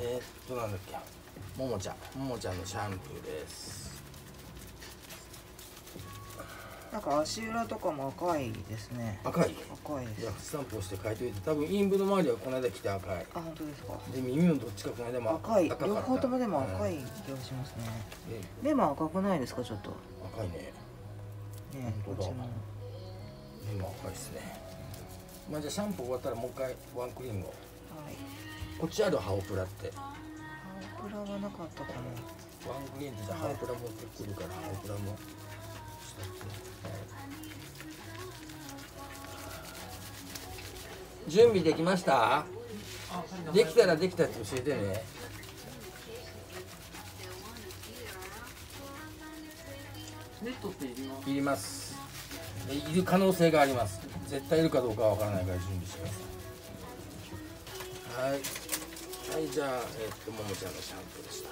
えー、っとなんだっけ。ももちゃん。ももちゃんのシャンプーです。なんか足裏とかも赤いですね。赤い？赤いです。スタンプ押して書いといて。多分陰部の周りはこの間来て赤い。あ本当ですか。で耳のどっちかこの間も赤い。両方ともでも赤いうん。気がしますね。で目も赤くないですかちょっと。赤いね。ねこ本当だ。っちも。目も赤いですね。まあじゃあシャンプー終わったらもう一回ワンクリームを。はいこっちあるハオプラって。青プラはなかったかな。ワングリーンってじゃあハオプラ持ってくるからハオプラも。下って準備できました？できたらできたって教えてね。ネットっていります？いります。でいる可能性があります。絶対いるかどうかは分からないから準備してくださいはいはい。じゃあえっとももちゃんのシャンプーでした。